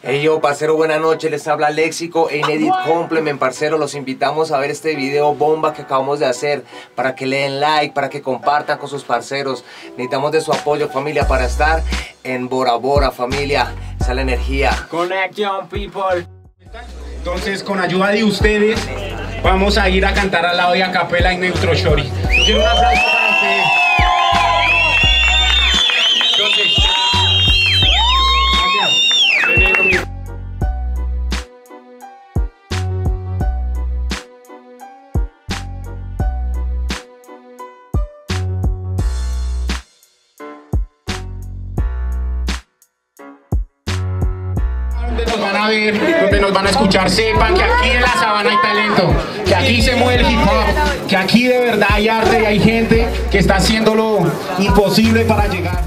Hey yo, parcero, buenas noches. Les habla Léxico en Edit Complement, parcero. Los invitamos a ver este video bomba que acabamos de hacer para que le den like, para que compartan con sus parceros. Necesitamos de su apoyo, familia, para estar en Bora Bora, familia. Esa es la energía. Connection, people. Entonces, con ayuda de ustedes, vamos a ir a cantar al lado de Acapela y Neutro Shori. Yo quiero un aplauso. Donde nos van a ver, donde nos van a escuchar, sepan que aquí en la sabana hay talento, que aquí se mueve el hip hop, que aquí de verdad hay arte y hay gente que está haciendo lo imposible para llegar.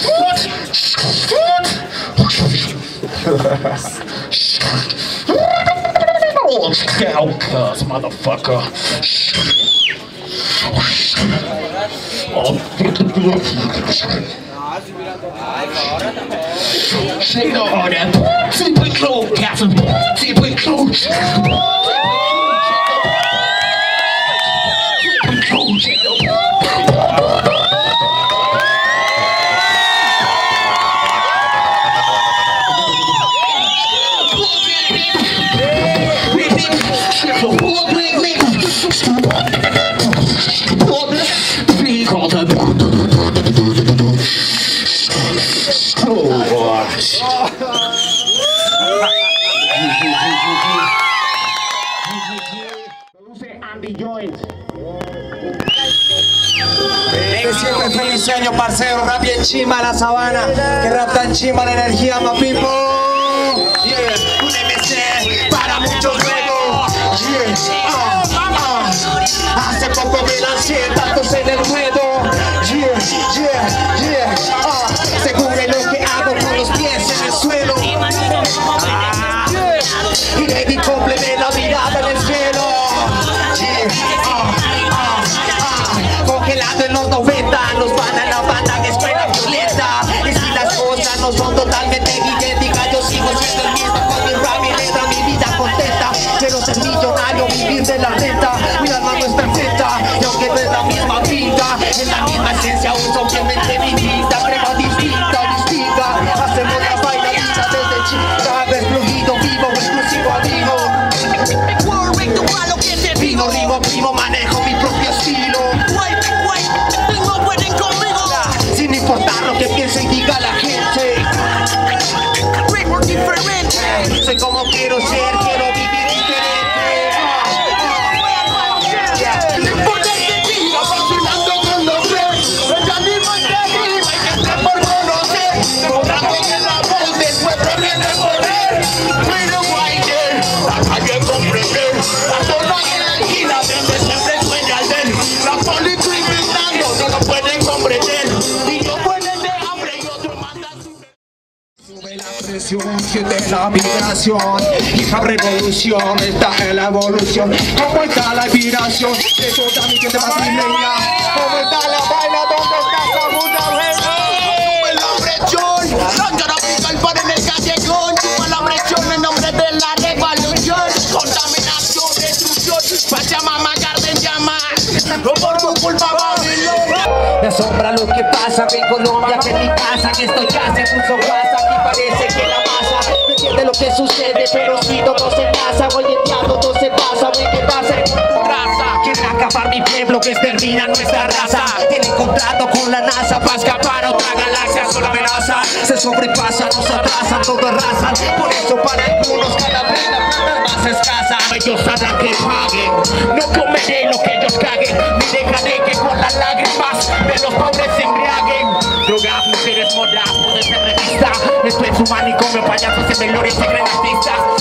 Oh cuss, motherfucker. Shake all that. Keep it close, Captain. Keep it close. Andy Joint. Que siempre feliz año, parcero. Rap bien chima la sabana. Que rap tan chima la energía, my people. Yeah, un MC para muchos juegos. Yeah, ah, ah. Hace poco me lancé tantos en el ruedo. Yeah, yeah, yeah. Ah, no son totalmente idénticas, yo sigo siendo el mismo con mi rap y letra, mi vida contenta. Quiero ser millonario, vivir de la renta. Mi alma no es perfecta, y aunque no es la misma vida, en la misma esencia uso obviamente mi la vibración la revolución está en la evolución ¿Cómo está la inspiración de toda mi gente madrileña? ¿Cómo está la vaina? ¿Dónde pasa en Colombia, que ni pasa, que esto ya se puso guasa, aquí parece que la masa no entiende lo que sucede, pero si todo se pasa, hoy en día todo se pasa, hoy qué pasa raza, quieren acabar mi pueblo que extermina nuestra raza, tienen contrato con la NASA para escapar a otra galaxia, solo amenaza, se sobrepasan, nos atrasan, todo arrasan, por eso para algunos cada vez la plata es más escasa, ellos harán que paguen, no comeré revista. Esto es un manicomio, payasos en velorios se creen.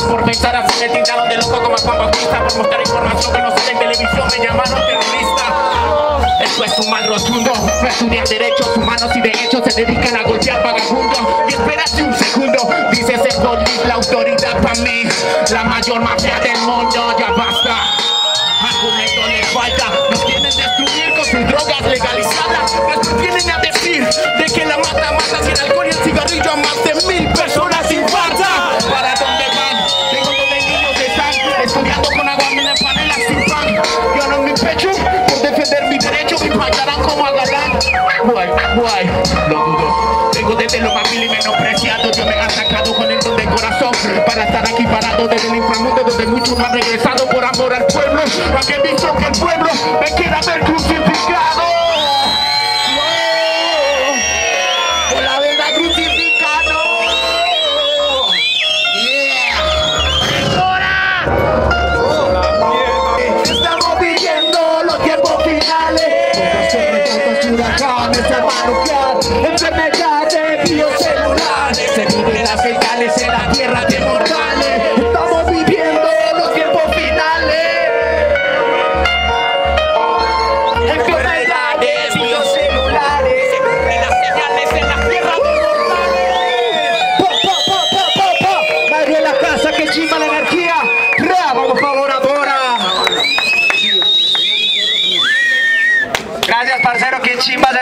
Por pensar así me tildaron de loco como a. Por mostrar información que no sale en televisión me llamaron terrorista. Esto es un mal rotundo, no estudian derechos humanos y de hecho se dedican a golpear vagabundos. Y espérate un segundo, La mayor mafia del mundo, ya basta. Argumento les falta, nos quieren destruir con sus drogas legalizadas. Dudo. Vengo desde lo más vil y menospreciado. Yo me he sacado con el don del corazón para estar aquí parado desde el inframundo donde muchos no han regresado por amor al pueblo. Aunque he visto que el pueblo me quiera ver crucificado.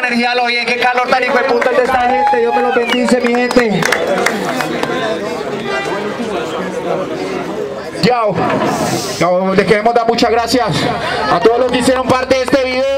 Energía oye, qué calor tan hijo de puta de esta gente, Dios me lo bendice mi gente. Yao. No, les queremos dar muchas gracias a todos los que hicieron parte de este video.